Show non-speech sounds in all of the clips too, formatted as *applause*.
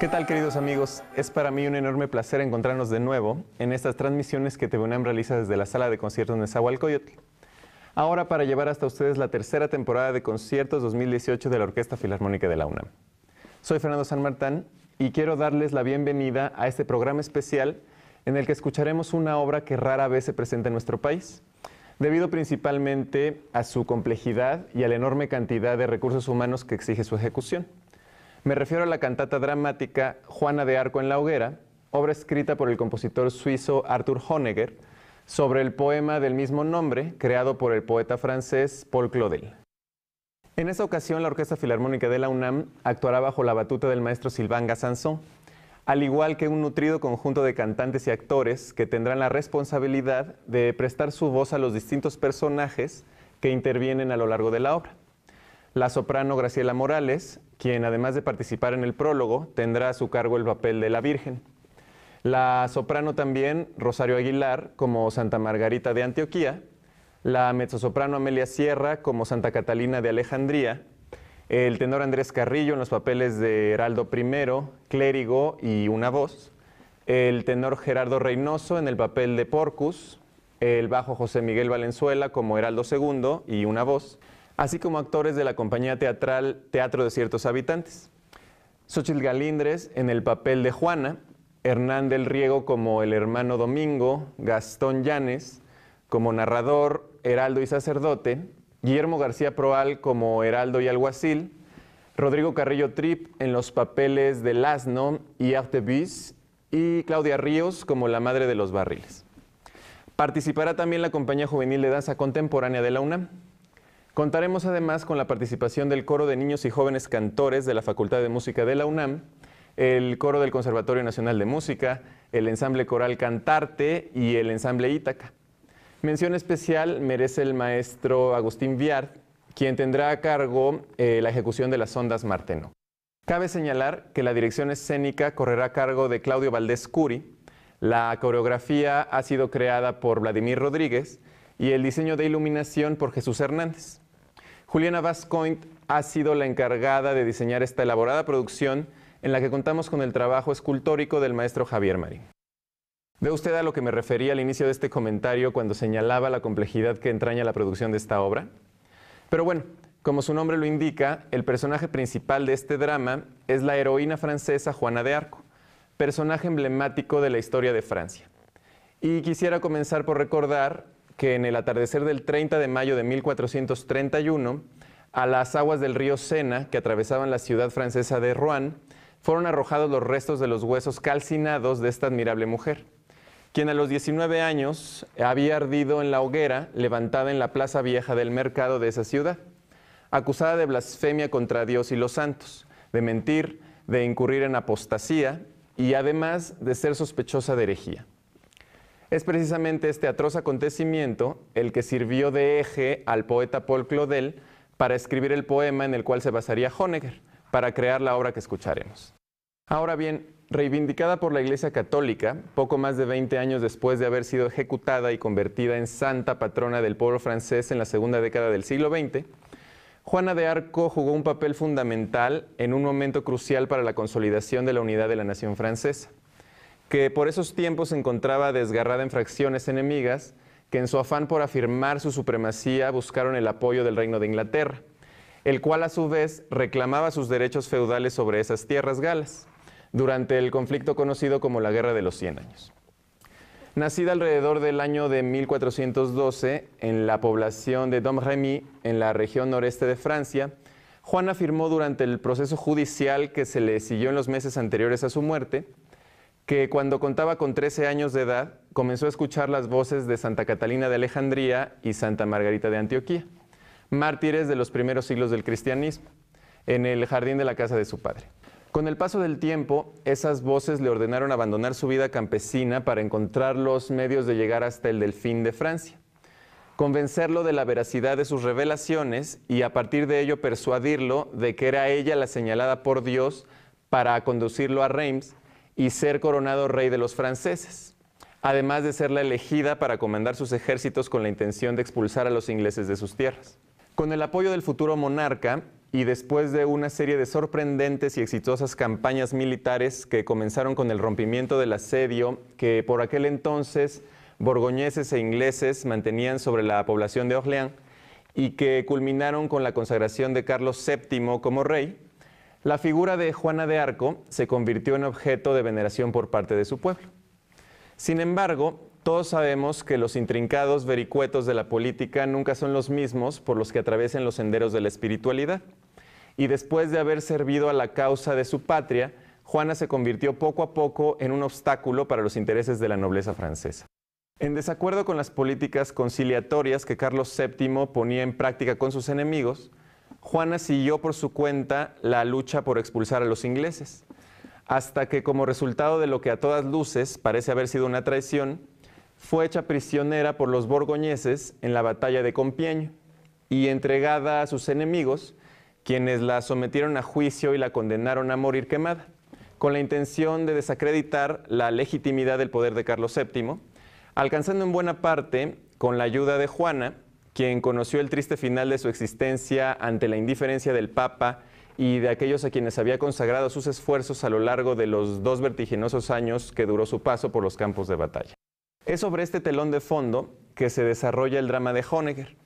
¿Qué tal queridos amigos? Es para mí un enorme placer encontrarnos de nuevo en estas transmisiones que TVUNAM realiza desde la sala de conciertos Nezahualcóyotl. Ahora para llevar hasta ustedes la tercera temporada de conciertos 2018 de la Orquesta Filarmónica de la UNAM. Soy Fernando San Martán y quiero darles la bienvenida a este programa especial en el que escucharemos una obra que rara vez se presenta en nuestro país, debido principalmente a su complejidad y a la enorme cantidad de recursos humanos que exige su ejecución. Me refiero a la cantata dramática Juana de Arco en la Hoguera, obra escrita por el compositor suizo Arthur Honegger, sobre el poema del mismo nombre, creado por el poeta francés Paul Claudel. En esta ocasión, la Orquesta Filarmónica de la UNAM actuará bajo la batuta del maestro Sylvain Gassanson, al igual que un nutrido conjunto de cantantes y actores que tendrán la responsabilidad de prestar su voz a los distintos personajes que intervienen a lo largo de la obra. La soprano Graciela Morales, quien además de participar en el prólogo, tendrá a su cargo el papel de la Virgen. La soprano también Rosario Aguilar como Santa Margarita de Antioquía, la mezzosoprano Amelia Sierra como Santa Catalina de Alejandría, el tenor Andrés Carrillo en los papeles de Heraldo I, clérigo y una voz, el tenor Gerardo Reynoso en el papel de Porcus, el bajo José Miguel Valenzuela como Heraldo II y una voz, así como actores de la compañía teatral Teatro de Ciertos Habitantes. Xochitl Galindres en el papel de Juana, Hernán del Riego como el hermano Domingo, Gastón Llanes como narrador, heraldo y sacerdote, Guillermo García Proal como heraldo y alguacil, Rodrigo Carrillo Trip en los papeles del asno y Artebus y Claudia Ríos como la madre de los barriles. Participará también la Compañía Juvenil de Danza Contemporánea de la UNAM. Contaremos además con la participación del Coro de Niños y Jóvenes Cantores de la Facultad de Música de la UNAM, el Coro del Conservatorio Nacional de Música, el Ensamble Coral Cantarte y el Ensamble Ítaca. Mención especial merece el maestro Agustín Viard, quien tendrá a cargo eh, la ejecución de las ondas Marteno. Cabe señalar que la dirección escénica correrá a cargo de Claudio Valdés Curi, la coreografía ha sido creada por Vladimir Rodríguez y el diseño de iluminación por Jesús Hernández. Juliana Vascoint ha sido la encargada de diseñar esta elaborada producción en la que contamos con el trabajo escultórico del maestro Javier Marín. ¿Ve usted a lo que me refería al inicio de este comentario cuando señalaba la complejidad que entraña la producción de esta obra? Pero bueno, como su nombre lo indica, el personaje principal de este drama es la heroína francesa Juana de Arco, personaje emblemático de la historia de Francia. Y quisiera comenzar por recordar que en el atardecer del 30 de mayo de 1431, a las aguas del río Sena, que atravesaban la ciudad francesa de Rouen, fueron arrojados los restos de los huesos calcinados de esta admirable mujer, quien a los 19 años había ardido en la hoguera levantada en la plaza vieja del mercado de esa ciudad, acusada de blasfemia contra Dios y los santos, de mentir, de incurrir en apostasía y además de ser sospechosa de herejía. Es precisamente este atroz acontecimiento el que sirvió de eje al poeta Paul Claudel para escribir el poema en el cual se basaría Honegger para crear la obra que escucharemos. Ahora bien, reivindicada por la Iglesia Católica, poco más de 20 años después de haber sido ejecutada y convertida en santa patrona del pueblo francés en la segunda década del siglo XX, Juana de Arco jugó un papel fundamental en un momento crucial para la consolidación de la unidad de la nación francesa que por esos tiempos se encontraba desgarrada en fracciones enemigas que en su afán por afirmar su supremacía buscaron el apoyo del reino de Inglaterra, el cual a su vez reclamaba sus derechos feudales sobre esas tierras galas, durante el conflicto conocido como la Guerra de los Cien Años. Nacida alrededor del año de 1412 en la población de Domremy, en la región noreste de Francia, Juan afirmó durante el proceso judicial que se le siguió en los meses anteriores a su muerte, que cuando contaba con 13 años de edad comenzó a escuchar las voces de Santa Catalina de Alejandría y Santa Margarita de Antioquía, mártires de los primeros siglos del cristianismo, en el jardín de la casa de su padre. Con el paso del tiempo, esas voces le ordenaron abandonar su vida campesina para encontrar los medios de llegar hasta el delfín de Francia, convencerlo de la veracidad de sus revelaciones y a partir de ello persuadirlo de que era ella la señalada por Dios para conducirlo a Reims y ser coronado rey de los franceses, además de ser la elegida para comandar sus ejércitos con la intención de expulsar a los ingleses de sus tierras. Con el apoyo del futuro monarca, y después de una serie de sorprendentes y exitosas campañas militares que comenzaron con el rompimiento del asedio que por aquel entonces borgoñeses e ingleses mantenían sobre la población de Orleans y que culminaron con la consagración de Carlos VII como rey, la figura de Juana de Arco se convirtió en objeto de veneración por parte de su pueblo. Sin embargo, todos sabemos que los intrincados vericuetos de la política nunca son los mismos por los que atraviesen los senderos de la espiritualidad. Y después de haber servido a la causa de su patria, Juana se convirtió poco a poco en un obstáculo para los intereses de la nobleza francesa. En desacuerdo con las políticas conciliatorias que Carlos VII ponía en práctica con sus enemigos, Juana siguió por su cuenta la lucha por expulsar a los ingleses, hasta que como resultado de lo que a todas luces parece haber sido una traición, fue hecha prisionera por los borgoñeses en la batalla de Compiègne y entregada a sus enemigos, quienes la sometieron a juicio y la condenaron a morir quemada, con la intención de desacreditar la legitimidad del poder de Carlos VII, alcanzando en buena parte, con la ayuda de Juana, quien conoció el triste final de su existencia ante la indiferencia del Papa y de aquellos a quienes había consagrado sus esfuerzos a lo largo de los dos vertiginosos años que duró su paso por los campos de batalla. Es sobre este telón de fondo que se desarrolla el drama de Honegger,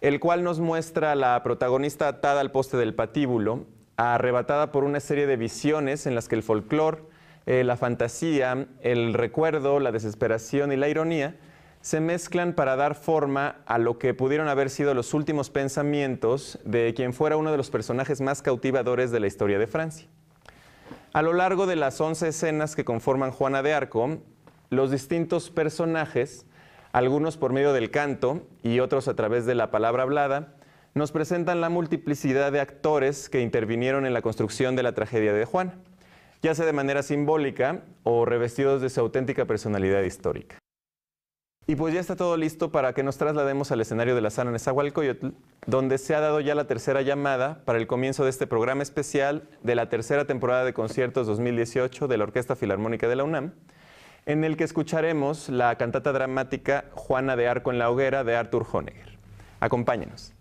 el cual nos muestra a la protagonista atada al poste del patíbulo, arrebatada por una serie de visiones en las que el folclore, eh, la fantasía, el recuerdo, la desesperación y la ironía se mezclan para dar forma a lo que pudieron haber sido los últimos pensamientos de quien fuera uno de los personajes más cautivadores de la historia de Francia. A lo largo de las 11 escenas que conforman Juana de Arco, los distintos personajes, algunos por medio del canto y otros a través de la palabra hablada, nos presentan la multiplicidad de actores que intervinieron en la construcción de la tragedia de Juana, ya sea de manera simbólica o revestidos de su auténtica personalidad histórica. Y pues ya está todo listo para que nos traslademos al escenario de la sala Nezahualcóyotl, donde se ha dado ya la tercera llamada para el comienzo de este programa especial de la tercera temporada de conciertos 2018 de la Orquesta Filarmónica de la UNAM, en el que escucharemos la cantata dramática Juana de Arco en la Hoguera de Arthur Honegger. Acompáñenos.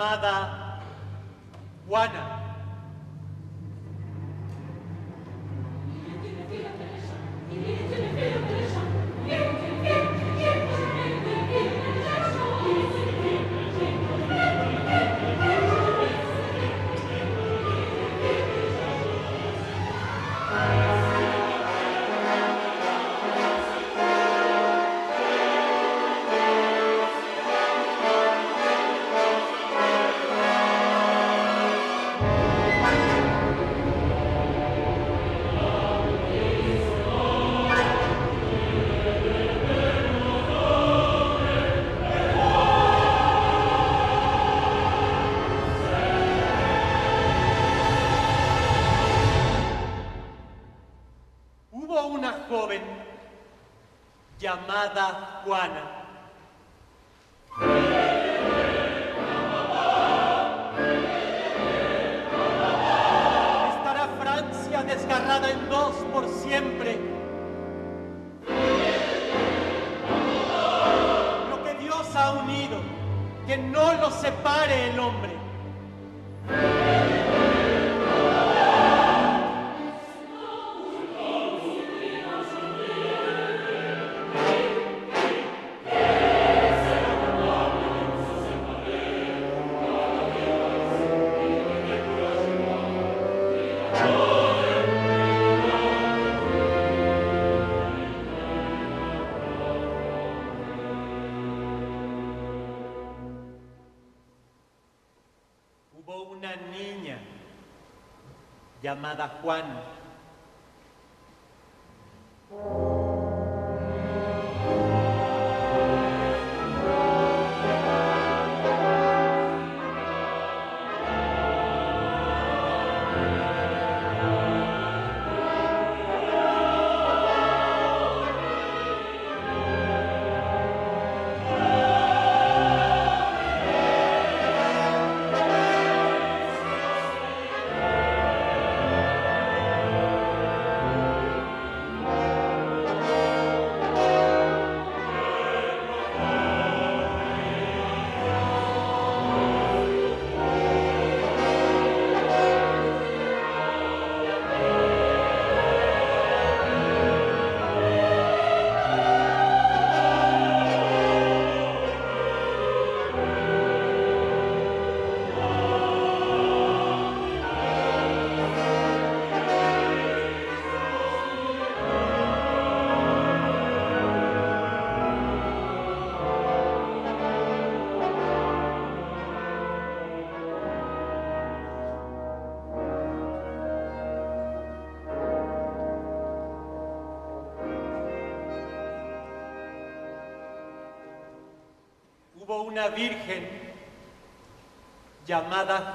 mother llamada Juana. Estará Francia desgarrada en dos por siempre. Lo que Dios ha unido, que no lo separe el hombre. Llamada Juana. Una virgen llamada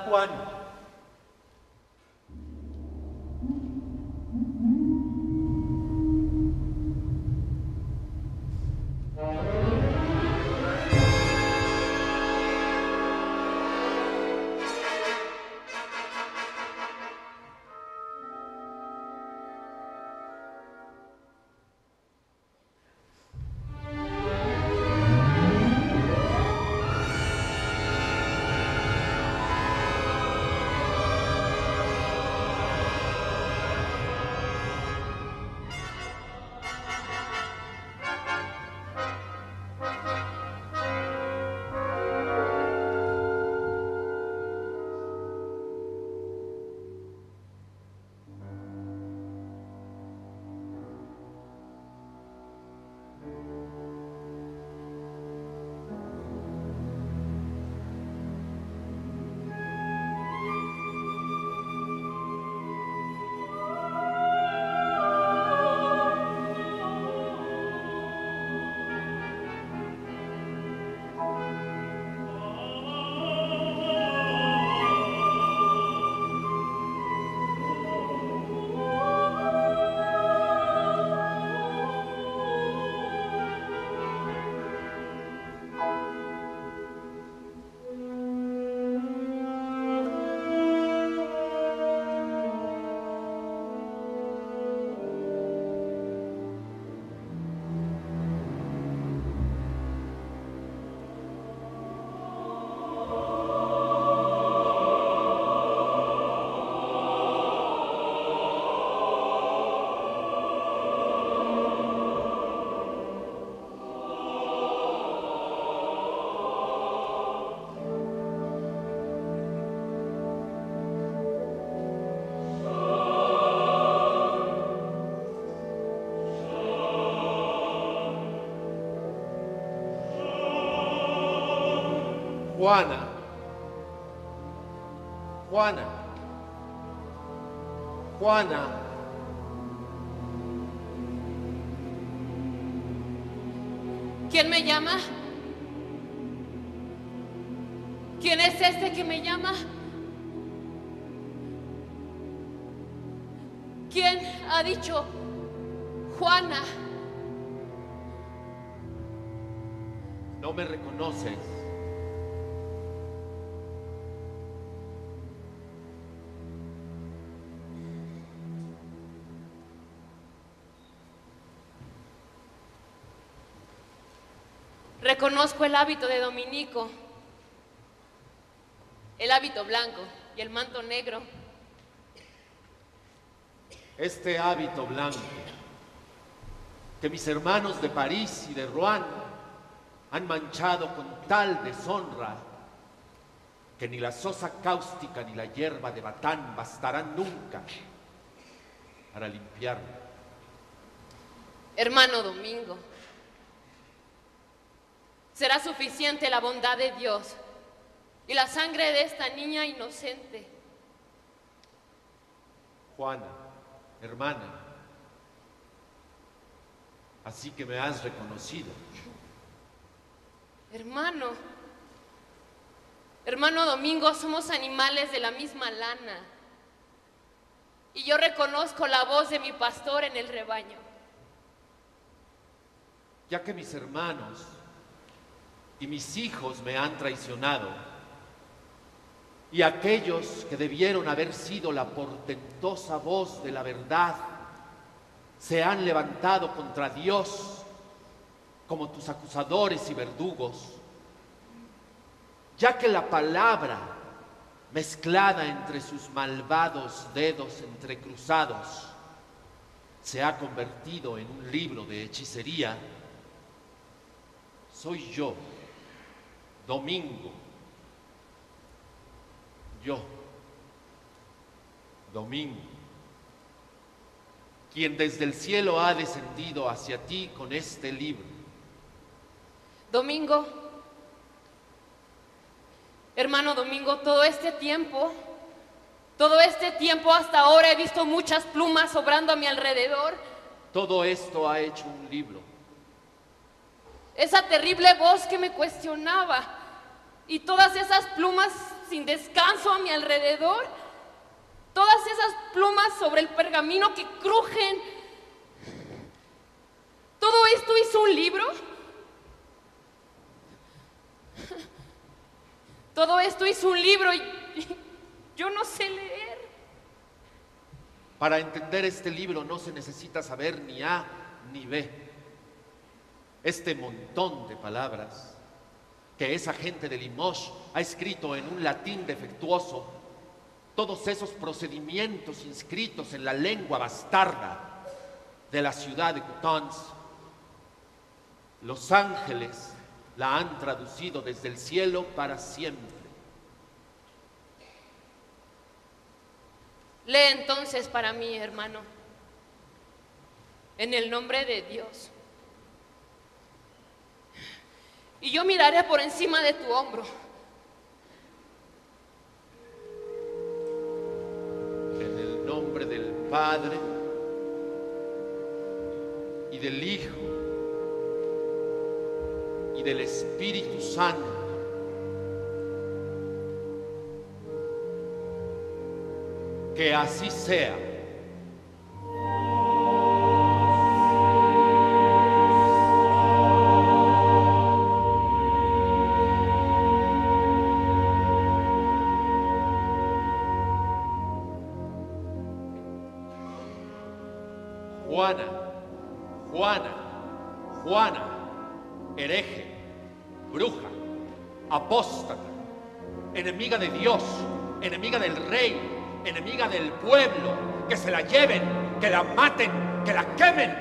Juana. Reconozco el hábito de Dominico, el hábito blanco y el manto negro. Este hábito blanco que mis hermanos de París y de Rouen han manchado con tal deshonra que ni la sosa cáustica ni la hierba de batán bastarán nunca para limpiarlo. Hermano Domingo, será suficiente la bondad de Dios y la sangre de esta niña inocente. Juana, hermana, así que me has reconocido. Hermano, hermano Domingo, somos animales de la misma lana. Y yo reconozco la voz de mi pastor en el rebaño. Ya que mis hermanos y mis hijos me han traicionado, y aquellos que debieron haber sido la portentosa voz de la verdad se han levantado contra Dios como tus acusadores y verdugos, ya que la palabra mezclada entre sus malvados dedos entrecruzados se ha convertido en un libro de hechicería, soy yo, Domingo, yo, Domingo, quien desde el cielo ha descendido hacia ti con este libro. Domingo, hermano Domingo, todo este tiempo, todo este tiempo hasta ahora he visto muchas plumas sobrando a mi alrededor. Todo esto ha hecho un libro. Esa terrible voz que me cuestionaba y todas esas plumas sin descanso a mi alrededor, todas esas plumas sobre el pergamino que crujen. ¿Todo esto hizo un libro? Todo esto hizo un libro y, yo no sé leer. Para entender este libro no se necesita saber ni A ni B. Este montón de palabras que esa gente de Limoges ha escrito en un latín defectuoso, todos esos procedimientos inscritos en la lengua bastarda de la ciudad de Coutances, los ángeles la han traducido desde el cielo para siempre. Lee entonces para mí, hermano, en el nombre de Dios. Y yo miraré por encima de tu hombro. En el nombre del Padre y del Hijo y del Espíritu Santo. Que así sea. Dios, enemiga del rey, enemiga del pueblo, que se la lleven, que la maten, que la quemen.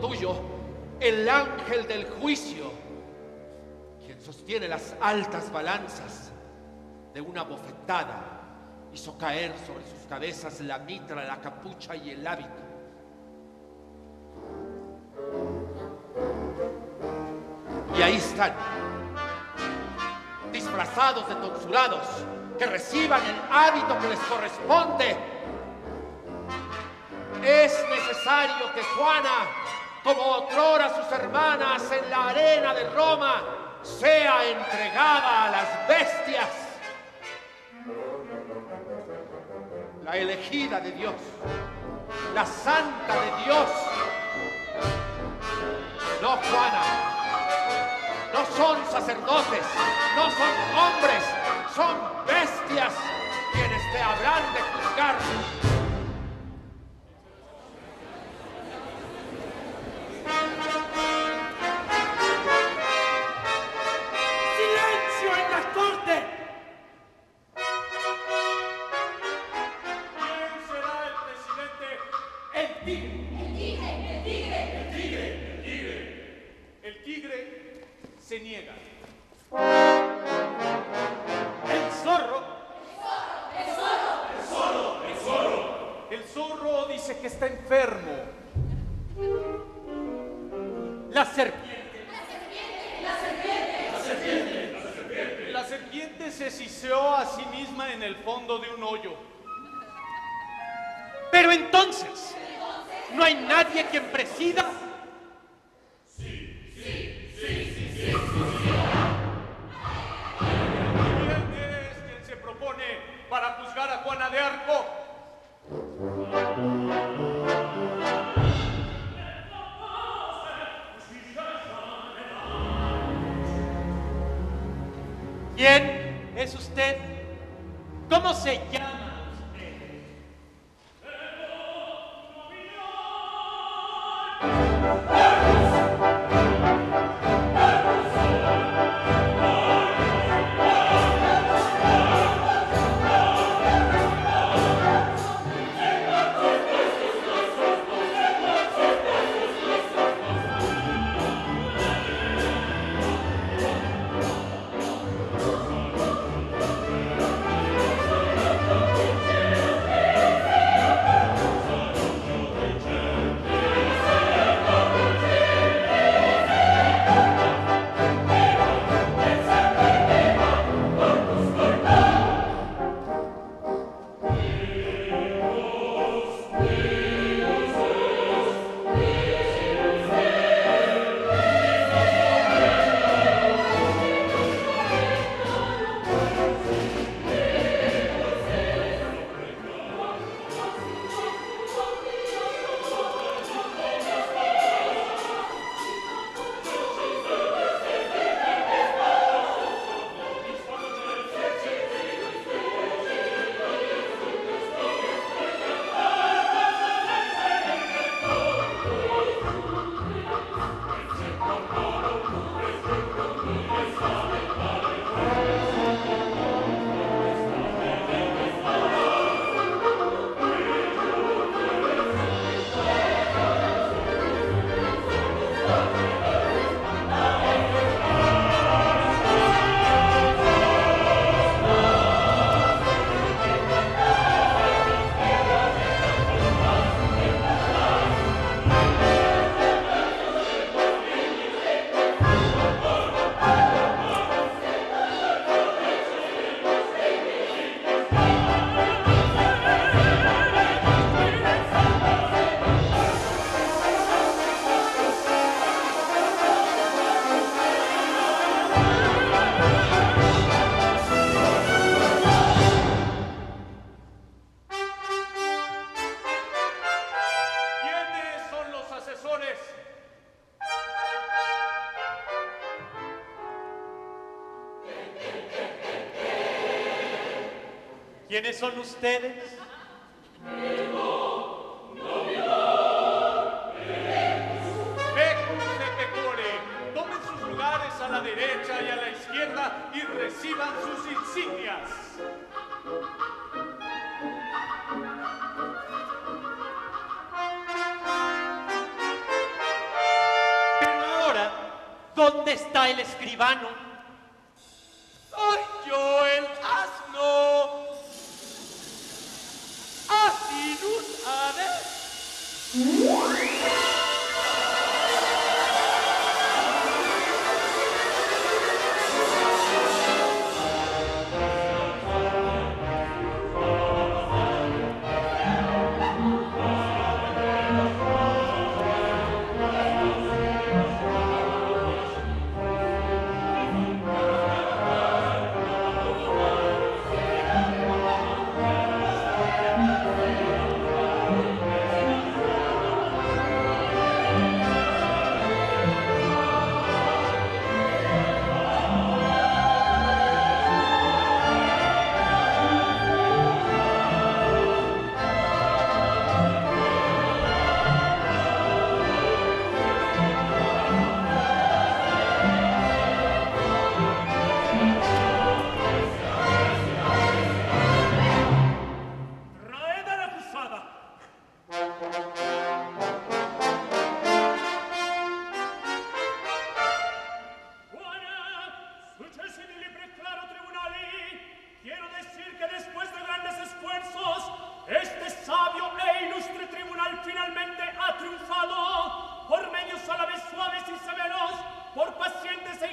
Tuyo, el ángel del juicio, quien sostiene las altas balanzas de una bofetada, hizo caer sobre sus cabezas la mitra, la capucha y el hábito. Y ahí están, disfrazados de tonsurados, que reciban el hábito que les corresponde. Es necesario que Juana, como otrora sus hermanas en la arena de Roma, sea entregada a las bestias. La elegida de Dios, la santa de Dios. No, Juana, no son sacerdotes, no son hombres, son bestias quienes te habrán de juzgar. ¿Quiénes son ustedes?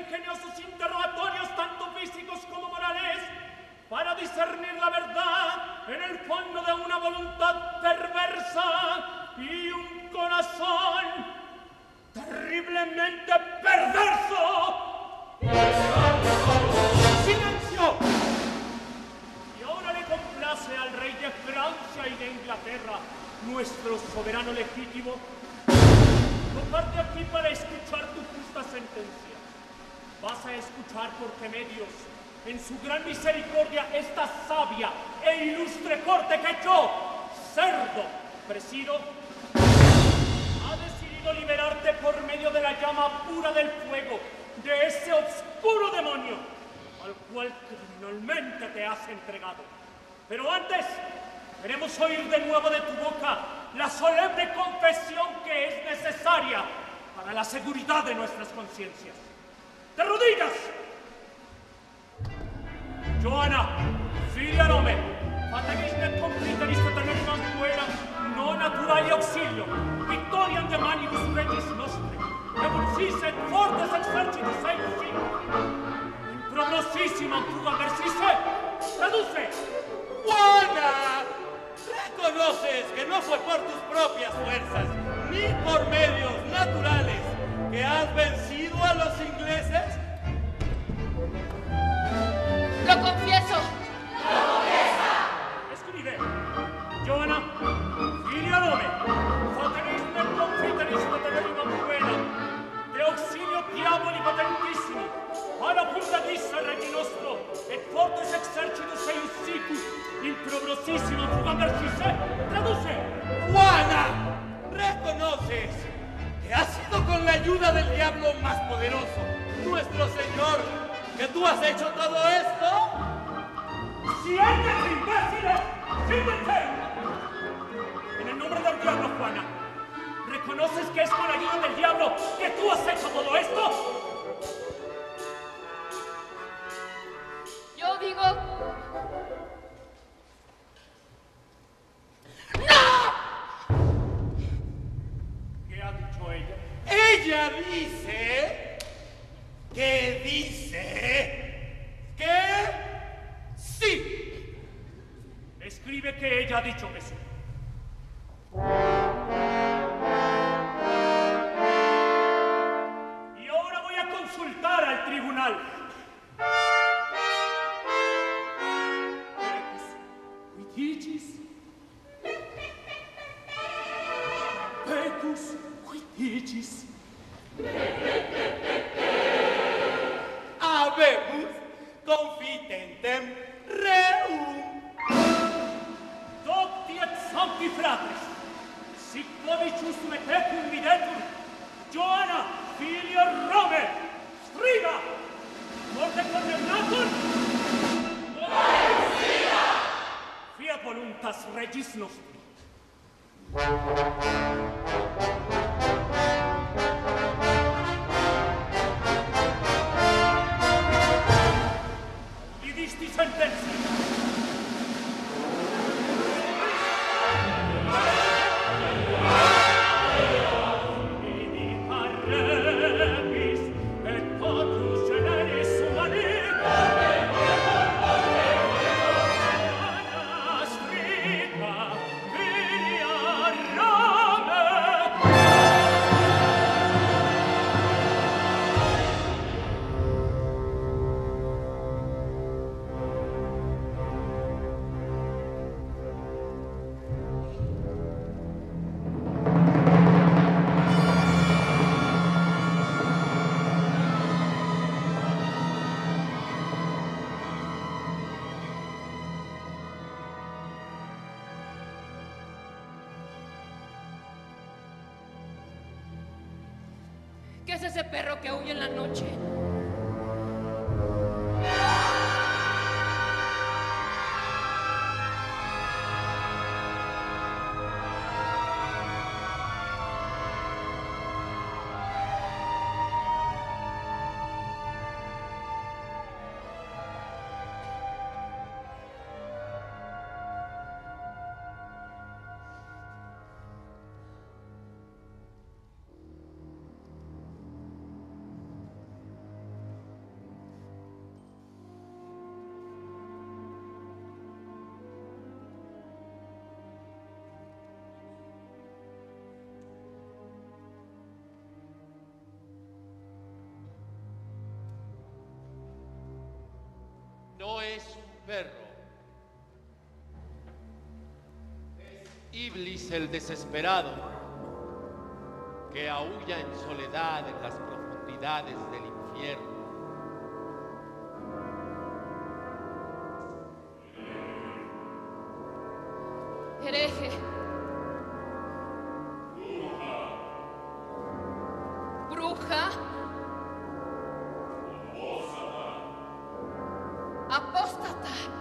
Ingeniosos interrogatorios tanto físicos como morales, para discernir la verdad en el fondo de una voluntad perversa y un corazón terriblemente perverso. ¡Silencio! Y ahora le complace al rey de Francia y de Inglaterra, nuestro soberano legítimo, tocarte aquí para escuchar tu justa sentencia. Vas a escuchar por qué medios, en su gran misericordia, esta sabia e ilustre corte que yo, cerdo, presido, ha decidido liberarte por medio de la llama pura del fuego de ese oscuro demonio al cual criminalmente te has entregado. Pero antes, queremos oír de nuevo de tu boca la solemne confesión que es necesaria para la seguridad de nuestras conciencias. de Terrudigas! Joana, filia nome, fatta che ne completa rispetto a noi nostri guerra, non naturali auxilio, vittoria in mani di regis nostri, evulsis et fortes exercitus aequis, in prognosissima tua versisse, traduce! Juana! Reconoces que no fue por tus propias fuerzas, ni por medios naturales, que has vencido a los ingleses? Lo confieso. Escribe, Johanna, filia nome, fatagisme confliterista tenermam fuera, de auxilio diaboli patentissimi, ala punta dissa regi nostro, et fortes exercitus eius sicu, in probrosissimam fugam versisse, traduce! ¡Juana! ¿Reconoces ha sido con la ayuda del diablo más poderoso, nuestro Señor, que tú has hecho todo esto? ¡Siéntate, imbéciles! ¡Síguete! En el nombre del diablo, Juana, ¿reconoces que es con la ayuda del diablo que tú has hecho todo esto? Yo digo. ¿Qué ella? Dice que dice que sí. Escribe que ella ha dicho que sí. Y ahora voy a consultar al tribunal. itis ese perro que huye en la noche? El desesperado que aúlla en soledad en las profundidades del infierno. Hereje. Bruja. Apóstata.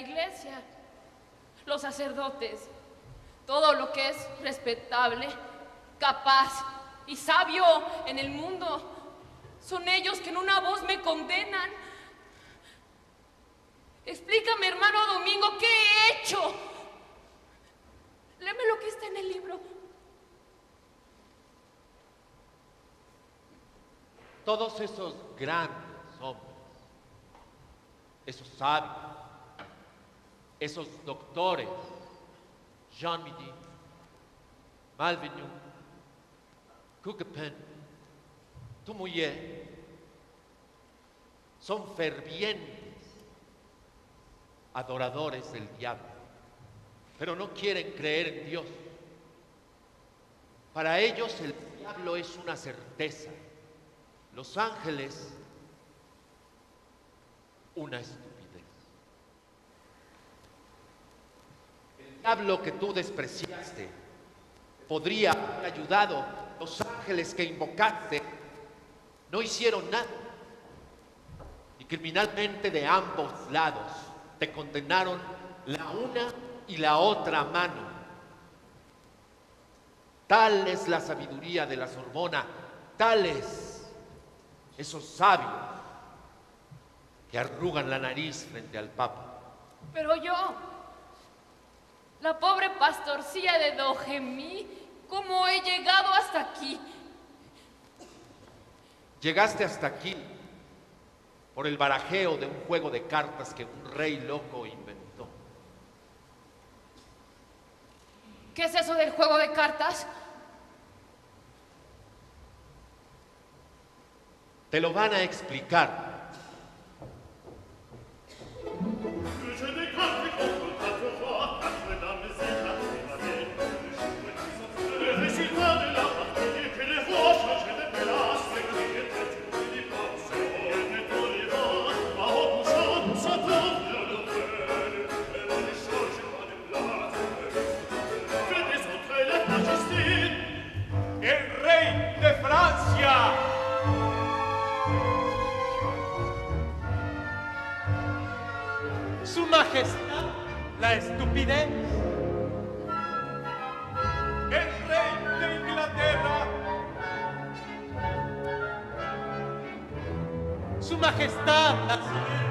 Iglesia, los sacerdotes, todo lo que es respetable, capaz y sabio en el mundo, son ellos que en una voz me condenan. Explícame, hermano Domingo, ¿qué he hecho? Léeme lo que está en el libro. Todos esos grandes hombres, esos sabios, esos doctores, Jean Midi, Malvenu, Cookpen, Tumouillet, son fervientes adoradores del diablo, pero no quieren creer en Dios. Para ellos el diablo es una certeza, los ángeles una estupidez. El diablo que tú despreciaste podría haber ayudado. Los ángeles que invocaste no hicieron nada. Y criminalmente de ambos lados te condenaron la una y la otra mano. Tal es la sabiduría de la Sorbona, tales esos sabios que arrugan la nariz frente al Papa. Pero yo, la pobre pastorcilla de Dojemí, ¿cómo he llegado hasta aquí? Llegaste hasta aquí por el barajeo de un juego de cartas que un rey loco inventó. ¿Qué es eso del juego de cartas? Te lo van a explicar. majestad.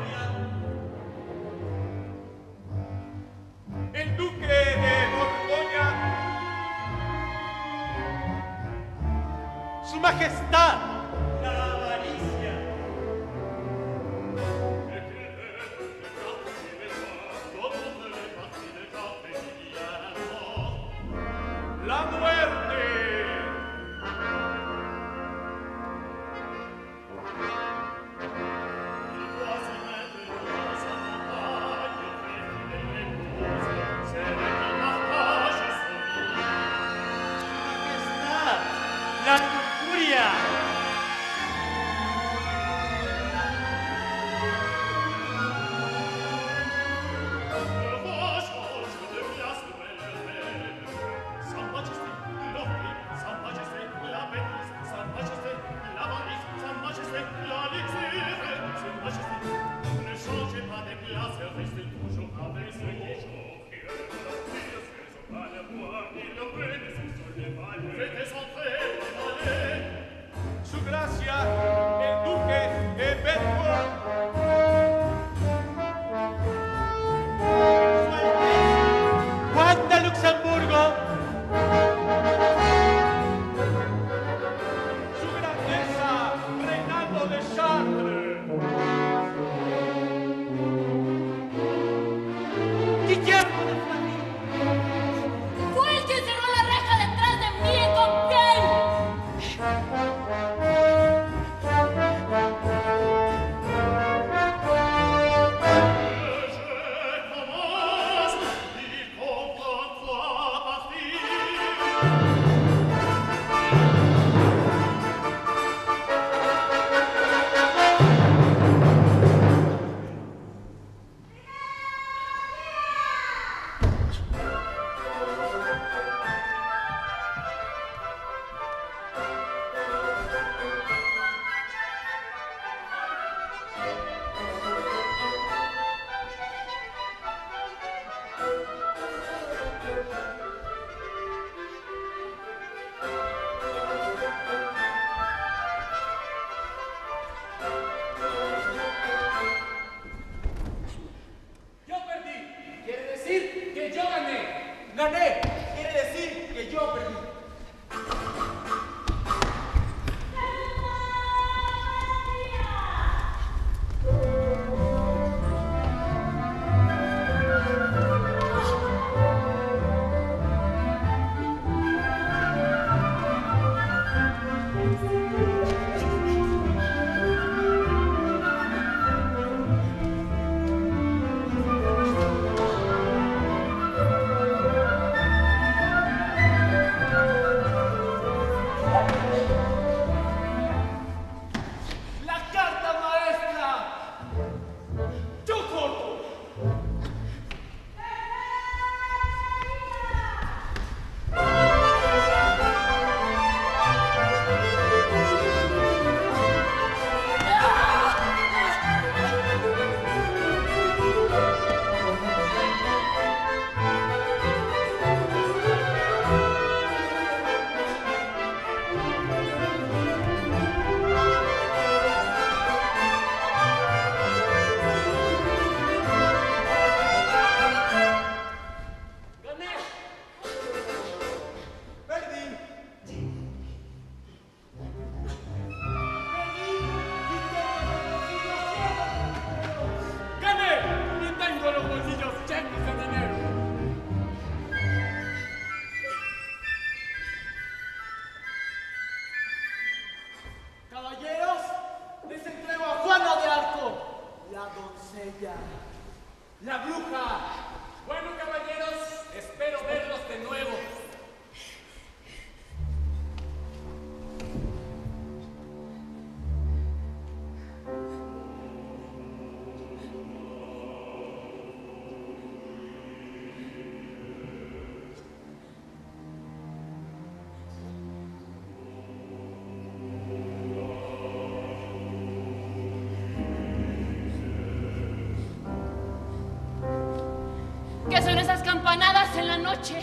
campanadas en la noche.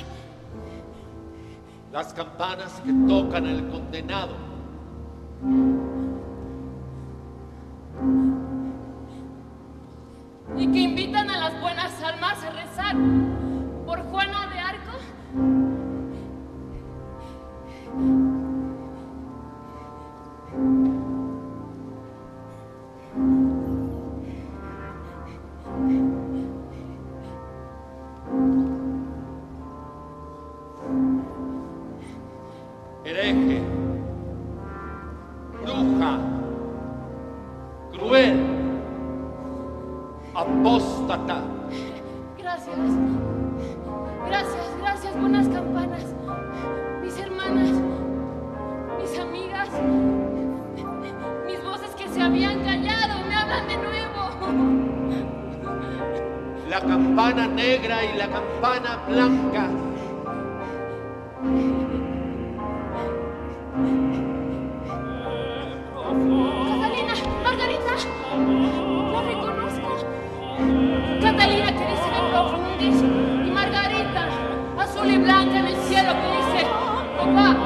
Las campanas que tocan al condenado Catalina, Margarita, la reconozco. Catalina que dice la profundis y Margarita, azul y blanca en el cielo que dice, papá.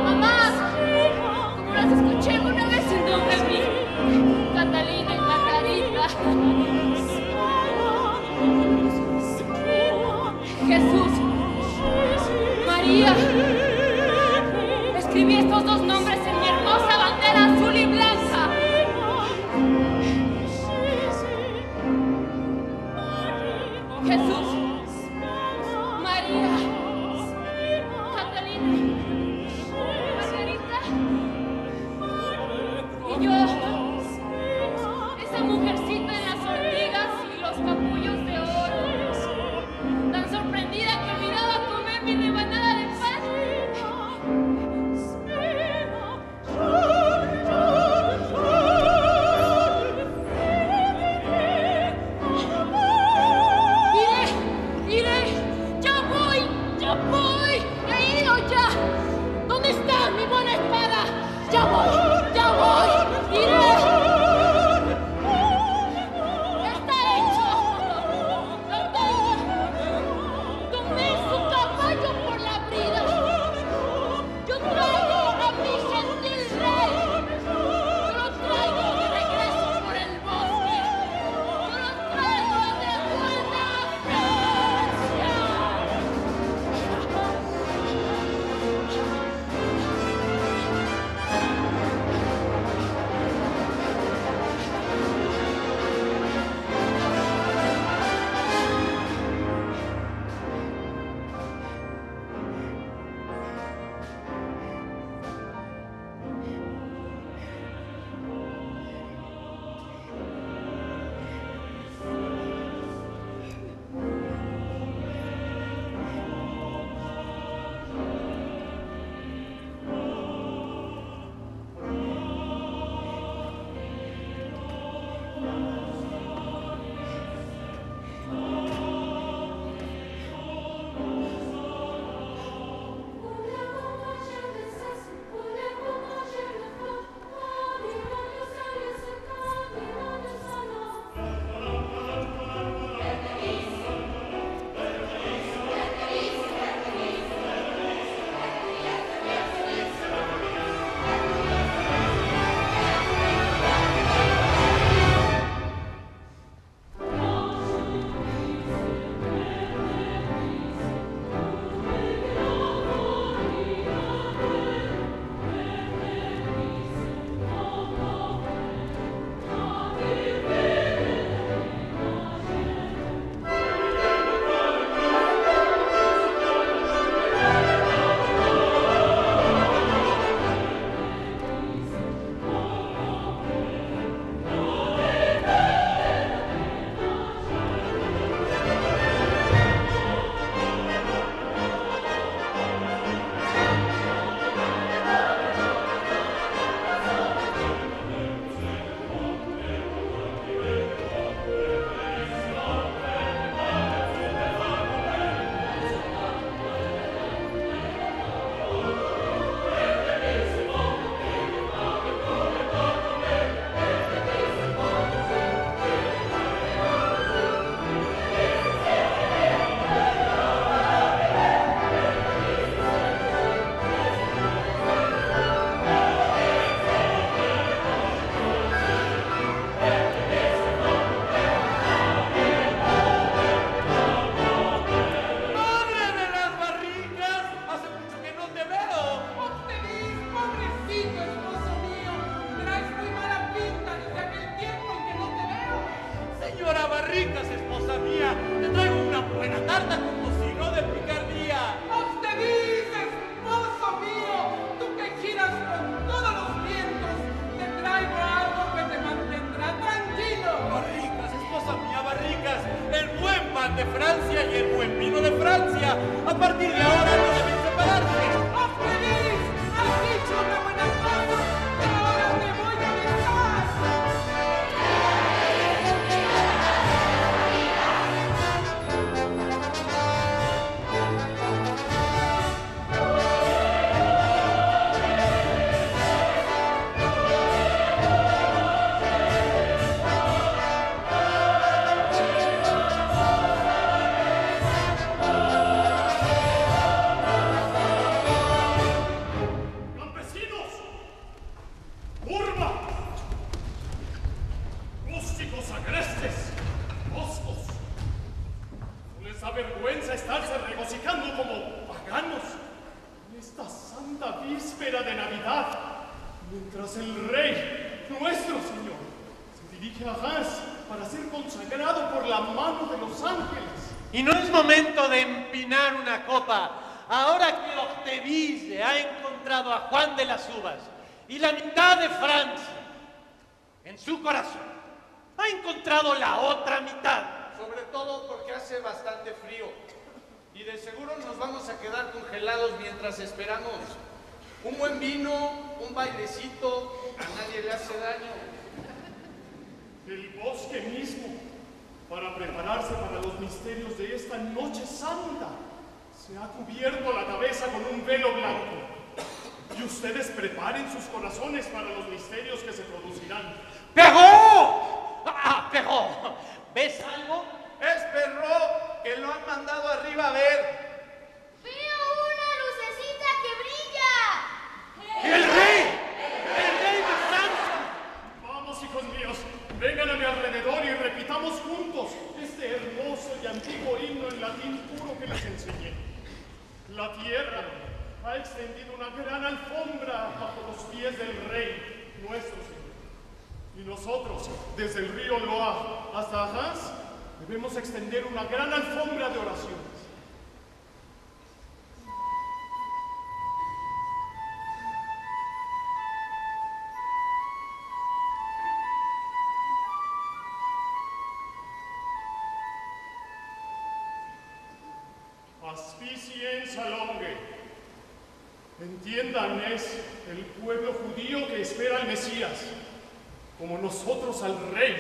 Frío. Y de seguro nos vamos a quedar congelados mientras esperamos. Un buen vino, un bailecito, a nadie le hace daño. El bosque mismo, para prepararse para los misterios de esta noche santa, se ha cubierto la cabeza con un velo blanco. Y ustedes preparen sus corazones para los misterios que se producirán. ¡Perro! ¡Ah, Perro! ¿Ves algo? Es perro que lo han mandado arriba a ver. ¡Veo una lucecita que brilla! ¡El rey! ¡El rey de Francia! Vamos, hijos míos, vengan a mi alrededor y repitamos juntos este hermoso y antiguo himno en latín puro que les enseñé. La tierra ha extendido una gran alfombra bajo los pies del rey, nuestro Señor. Y nosotros, desde el río Loa hasta Hans, debemos extender una gran alfombra de oraciones. Aspicienza longe. Entiendan, es el pueblo judío que espera al Mesías, como nosotros al Rey,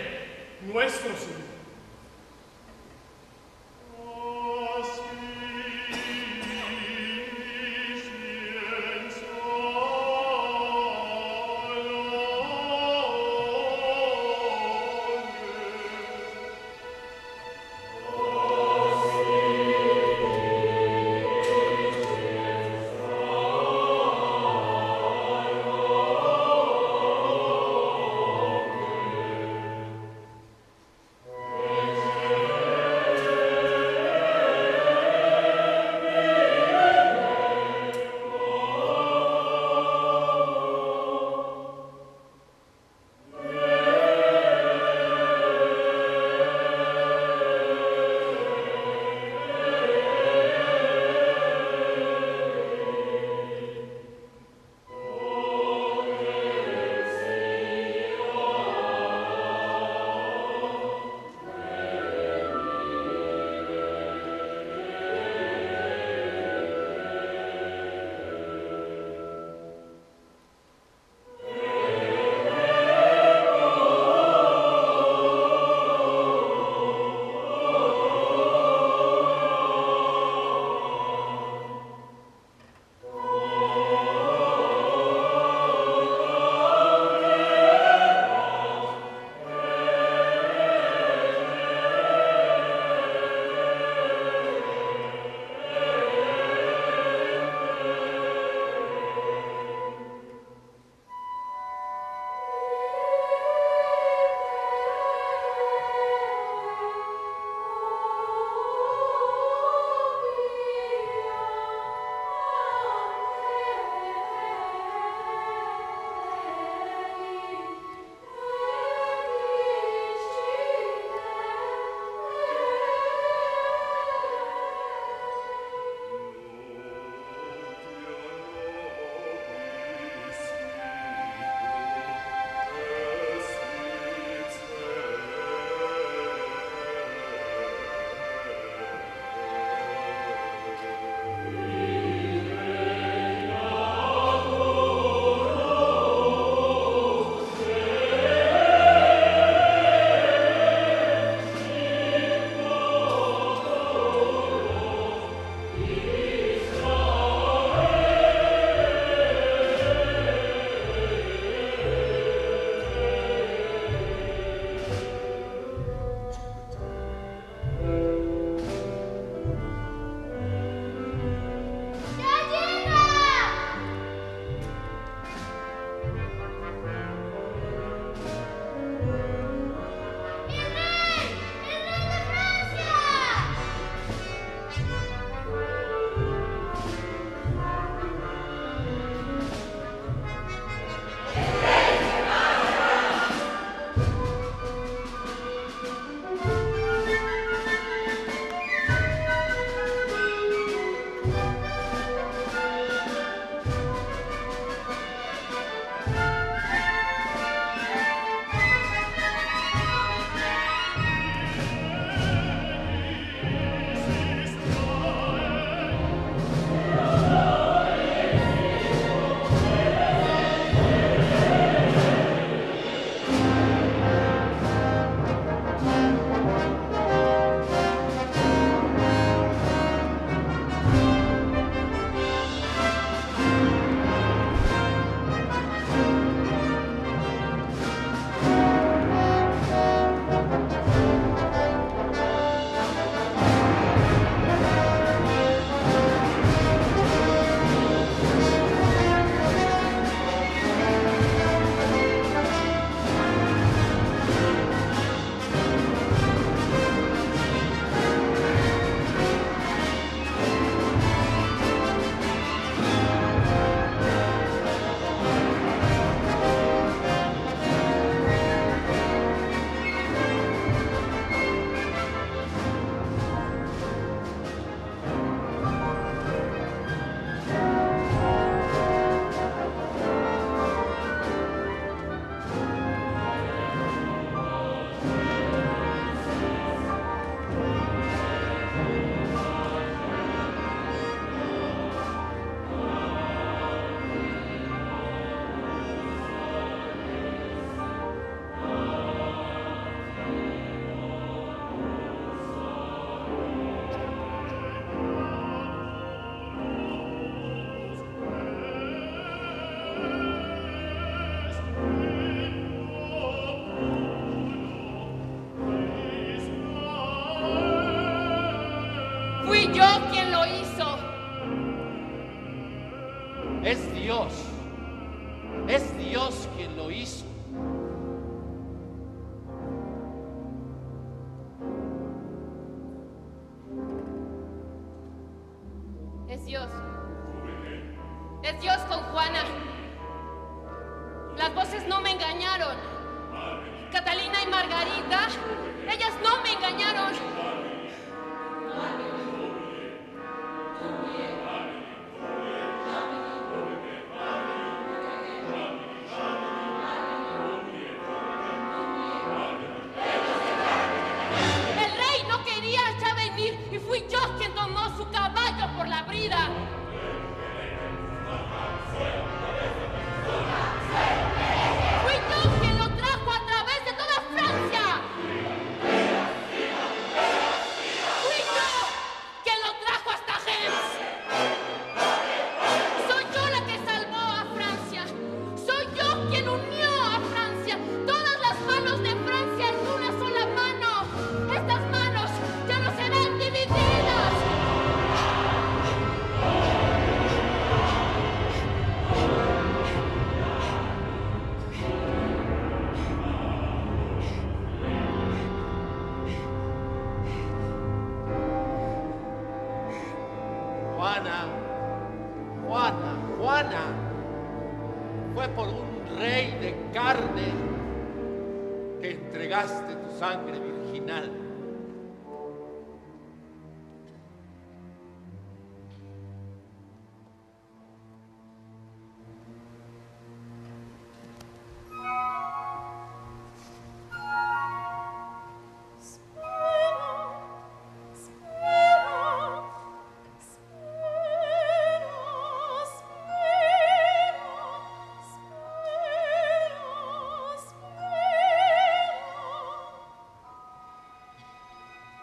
nuestro Señor.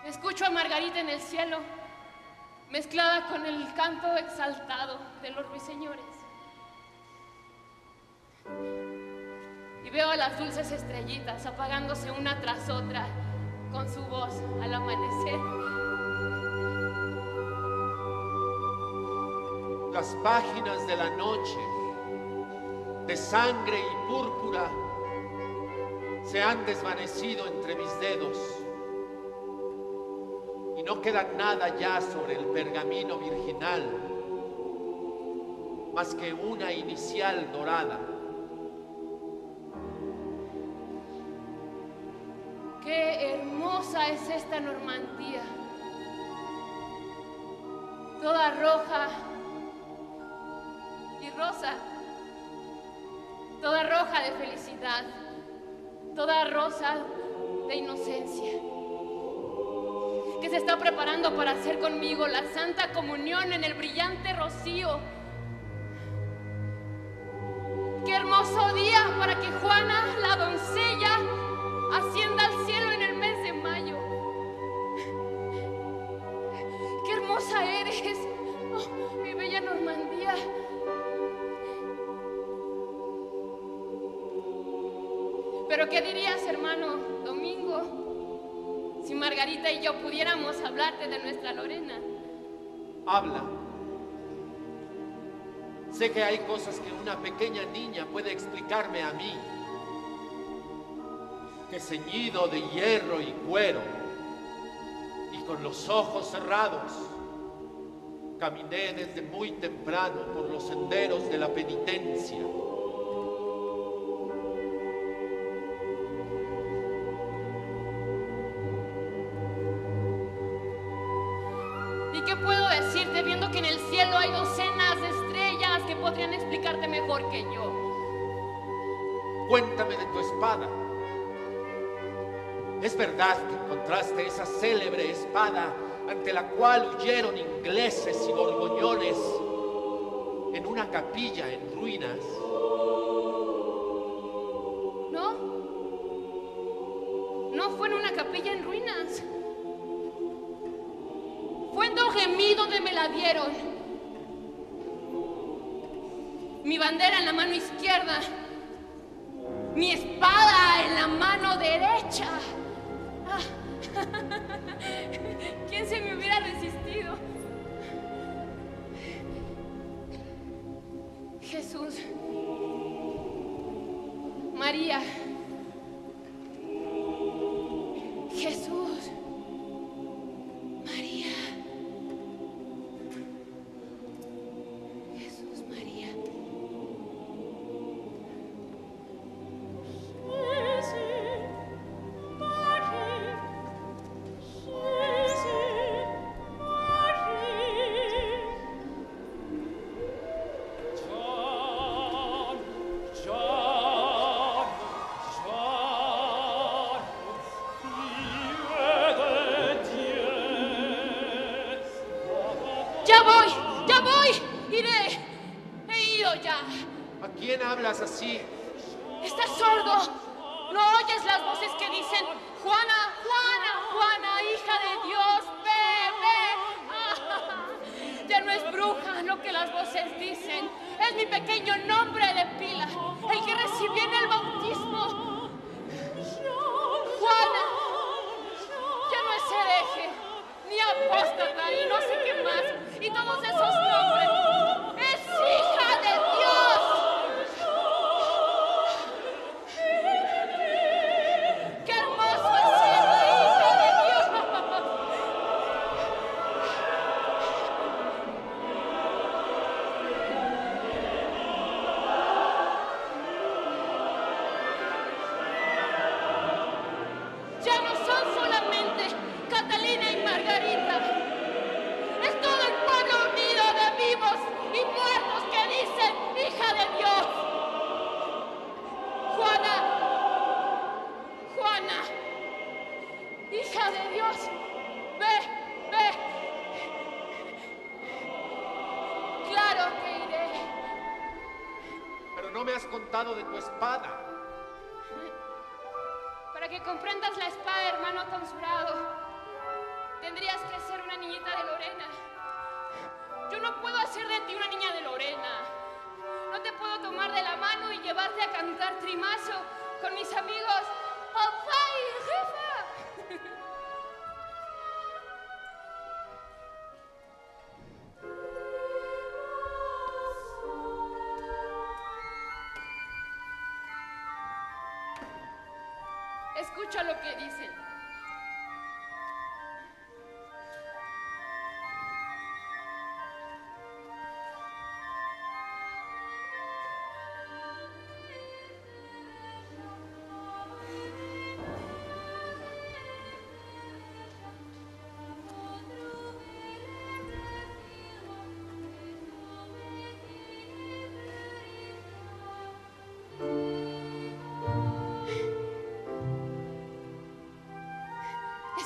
Escucho a Margarita en el cielo, mezclada con el canto exaltado de los ruiseñores. Y veo a las dulces estrellitas apagándose una tras otra con su voz al amanecer. Las páginas de la noche, de sangre y púrpura, se han desvanecido entre mis dedos no queda nada ya sobre el pergamino virginal más que una inicial dorada. Qué hermosa es esta Normandía. Toda roja y rosa. Toda roja de felicidad. Toda rosa de inocencia. Que se está preparando para hacer conmigo la santa comunión en el brillante rocío. Qué hermoso día para que Juana, la doncella, ascienda al cielo en el mes de mayo. Qué hermosa eres, oh, mi bella Normandía. Pero ¿qué dirías, hermano Margarita y yo pudiéramos hablarte de nuestra Lorena? Habla. Sé que hay cosas que una pequeña niña puede explicarme a mí. Que ceñido de hierro y cuero y con los ojos cerrados, caminé desde muy temprano por los senderos de la penitencia. Que yo? Cuéntame de tu espada. ¿Es verdad que encontraste esa célebre espada ante la cual huyeron ingleses y borgoñones en una capilla en ruinas? ¿No? No fue en una capilla en ruinas. Fue en Don Gemí donde me la dieron. Mi bandera en la mano izquierda. Mi espada en la mano derecha. Ah. *laughs* ¿Quién se me hubiera resistido? Jesús. María.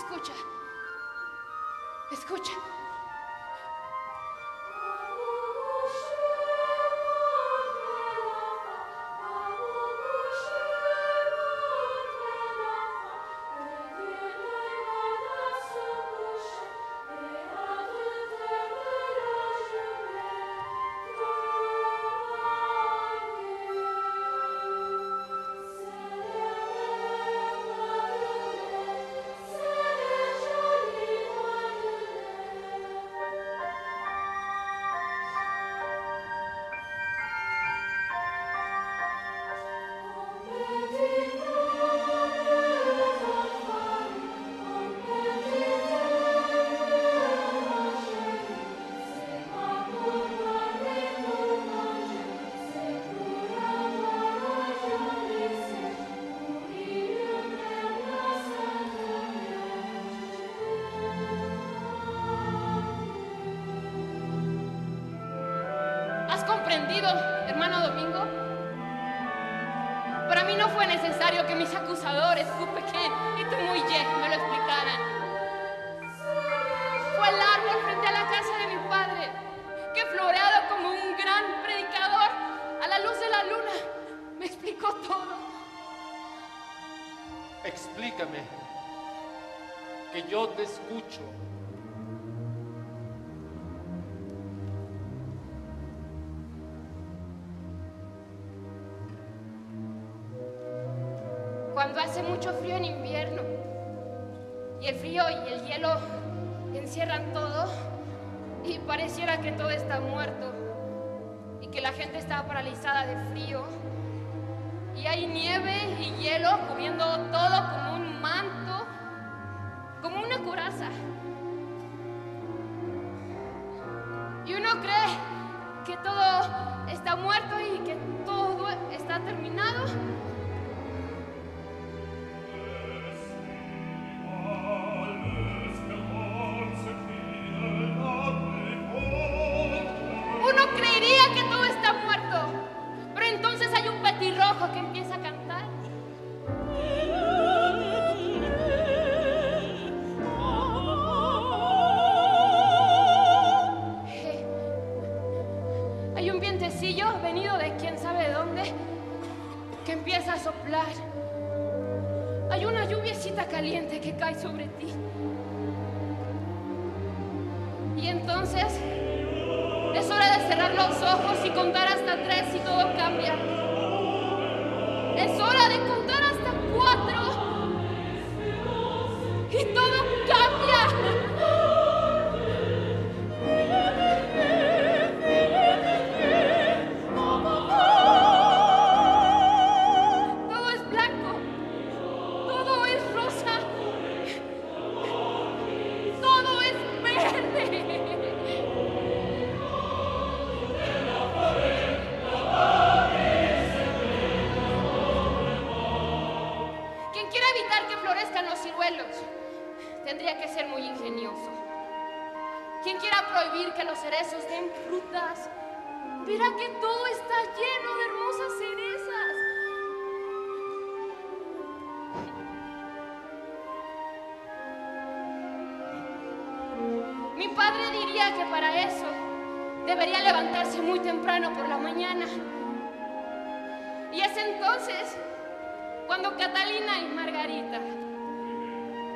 Escucha. Escucha.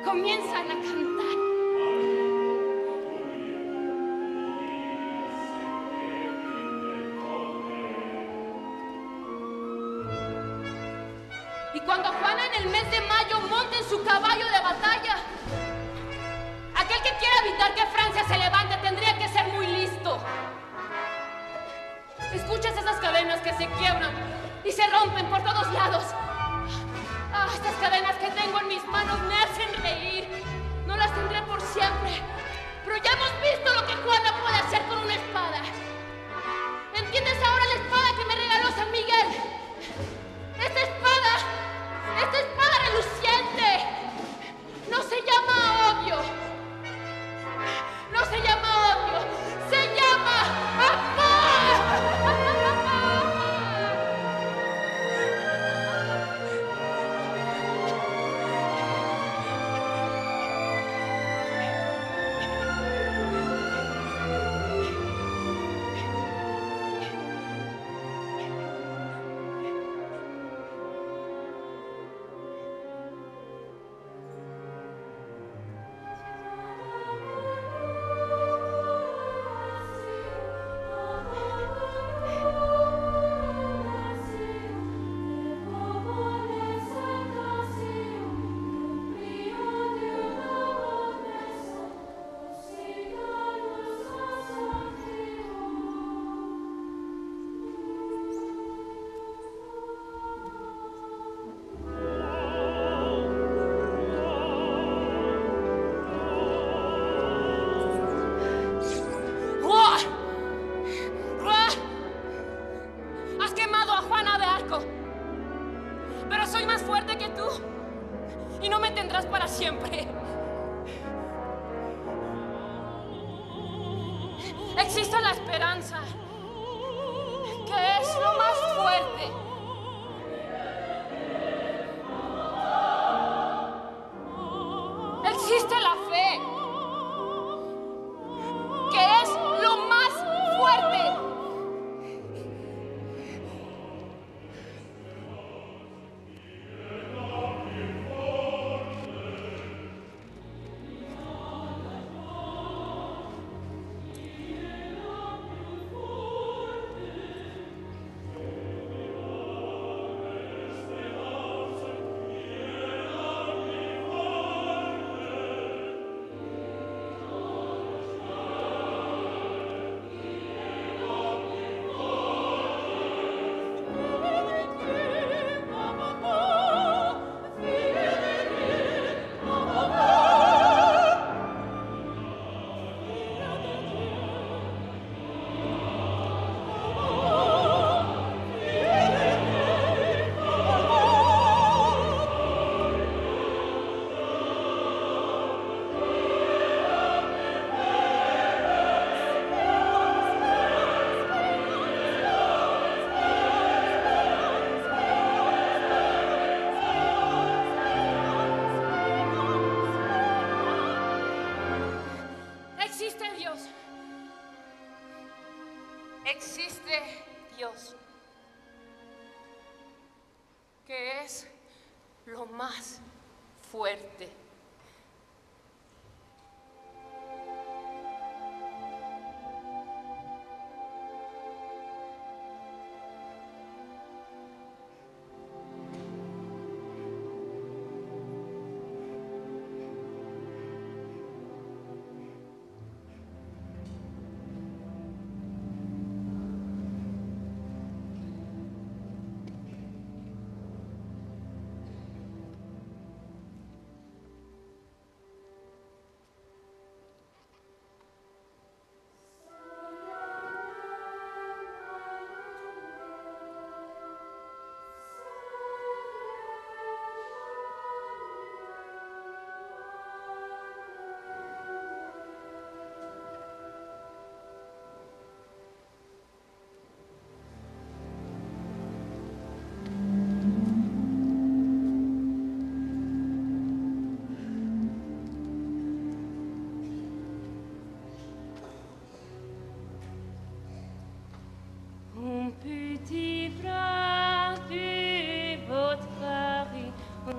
Comienzan a cantar. Y cuando Juana en el mes de mayo monte en su caballo de batalla, aquel que quiera evitar que Francia se levante tendría que ser muy listo. Escuchas esas cadenas que se quiebran y se rompen por todos lados. Estas cadenas que tengo en mis manos me hacen reír. No las tendré por siempre, pero ya hemos visto lo que Juana puede hacer con una espada. que tú y no me tendrás para siempre. Existe la esperanza, que es lo más fuerte.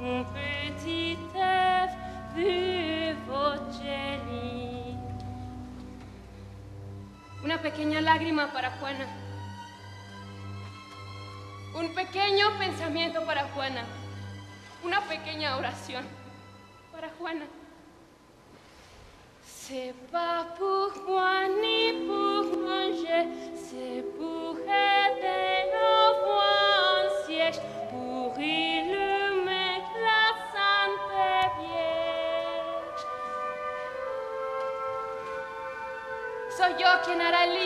Un petit. Una pequeña lágrima para Juana. Un pequeño pensamiento para Juana. Una pequeña oración para Juana. C'est pas pour moi ni pour manger, c'est pour yo quien hará el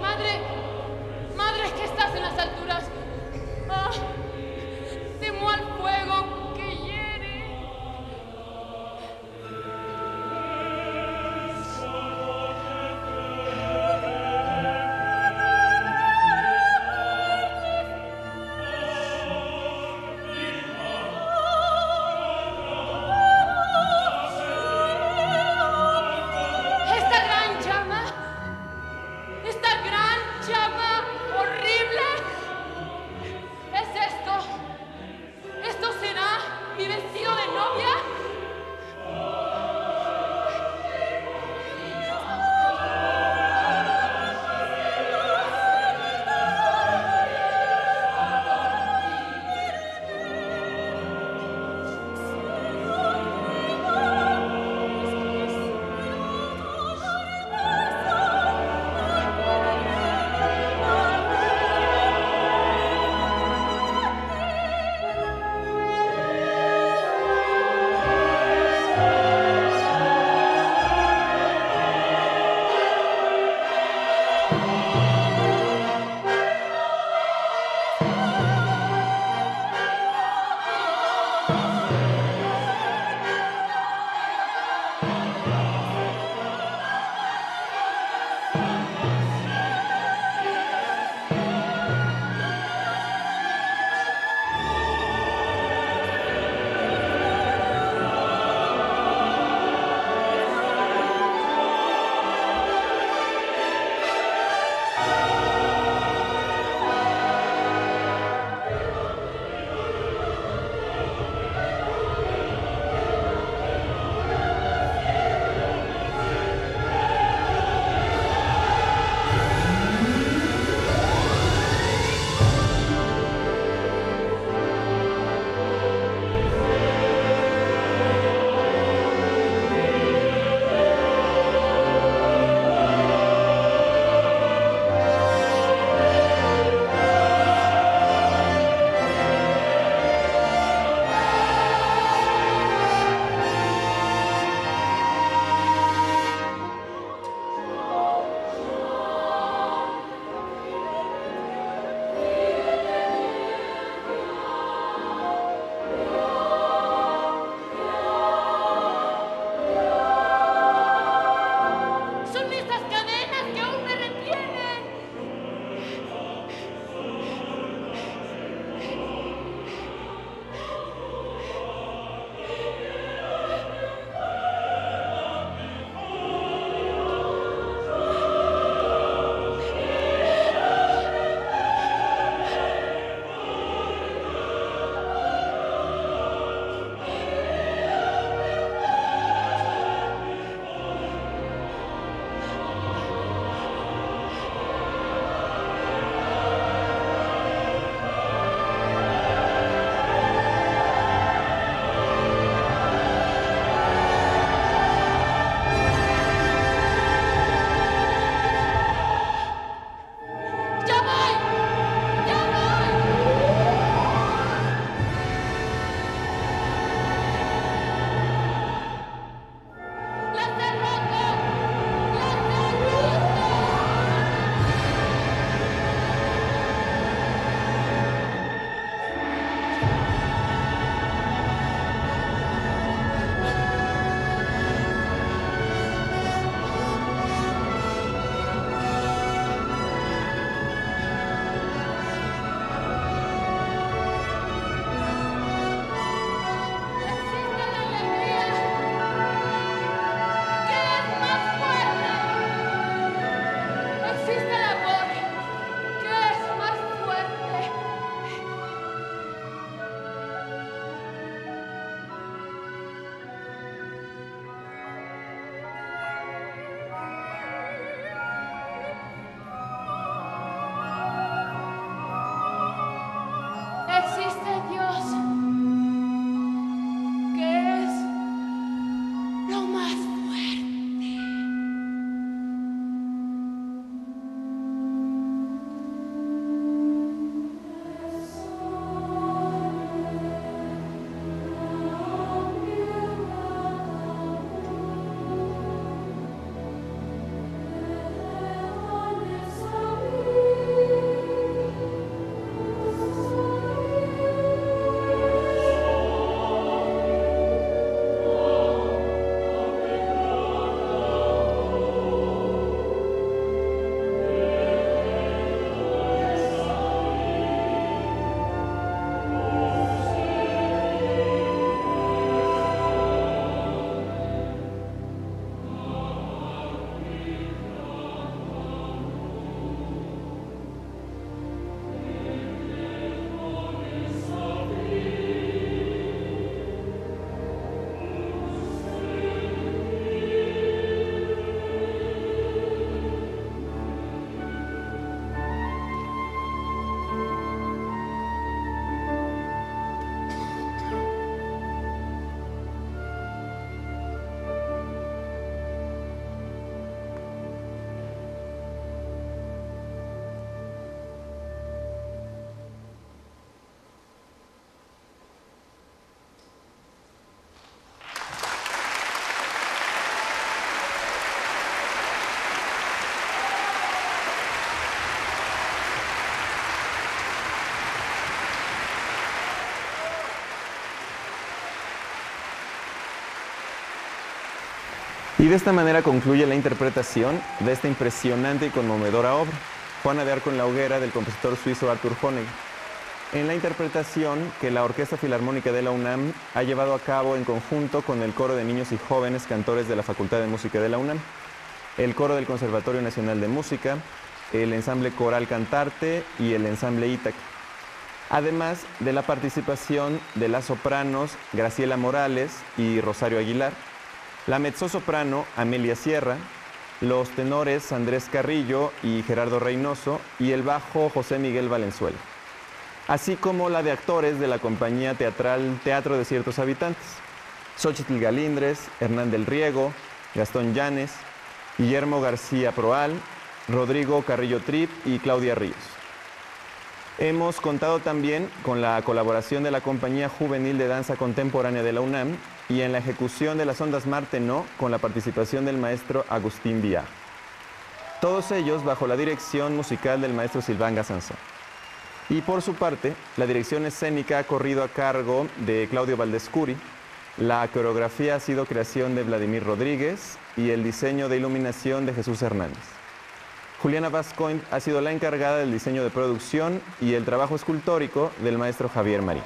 Madre, madre, que estás en las alturas. Ah, temo Y de esta manera concluye la interpretación de esta impresionante y conmovedora obra, Juana de Arco en la hoguera del compositor suizo Arthur Honegger. En la interpretación que la Orquesta Filarmónica de la UNAM ha llevado a cabo en conjunto con el coro de niños y jóvenes cantores de la Facultad de Música de la UNAM, el coro del Conservatorio Nacional de Música, el ensamble coral Cantarte y el ensamble Ítaca. Además de la participación de las sopranos Graciela Morales y Rosario Aguilar, la mezzosoprano Amelia Sierra, los tenores Andrés Carrillo y Gerardo Reynoso y el bajo José Miguel Valenzuela, así como la de actores de la compañía teatral Teatro de Ciertos Habitantes, Xochitl Galindres, Hernán del Riego, Gastón Llanes, Guillermo García Proal, Rodrigo Carrillo Trip y Claudia Ríos. Hemos contado también con la colaboración de la Compañía Juvenil de Danza Contemporánea de la UNAM y en la ejecución de las ondas Marte No con la participación del maestro Agustín Díaz. Todos ellos bajo la dirección musical del maestro Silván Gasanzón. Y por su parte, la dirección escénica ha corrido a cargo de Claudio Valdescuri, la coreografía ha sido creación de Vladimir Rodríguez y el diseño de iluminación de Jesús Hernández. Juliana Vascoin ha sido la encargada del diseño de producción y el trabajo escultórico del maestro Javier Marín.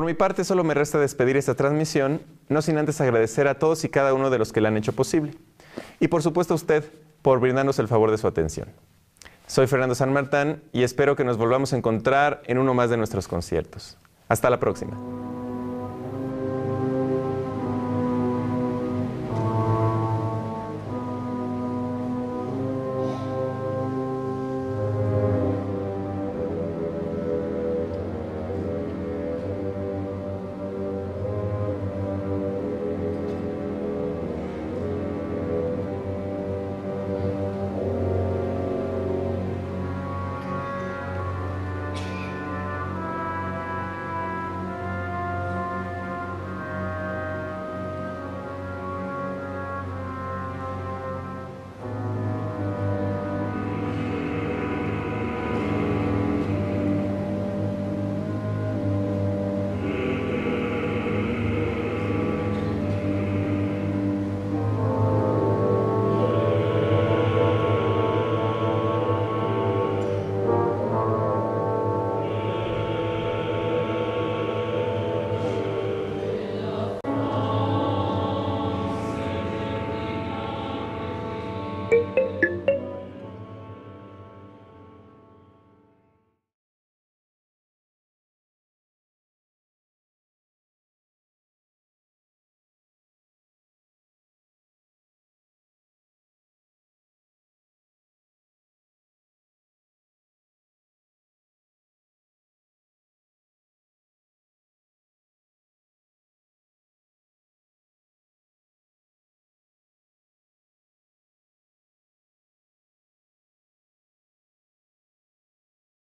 Por mi parte, solo me resta despedir esta transmisión, no sin antes agradecer a todos y cada uno de los que la han hecho posible. Y por supuesto a usted por brindarnos el favor de su atención. Soy Fernando San Martán y espero que nos volvamos a encontrar en uno más de nuestros conciertos. Hasta la próxima.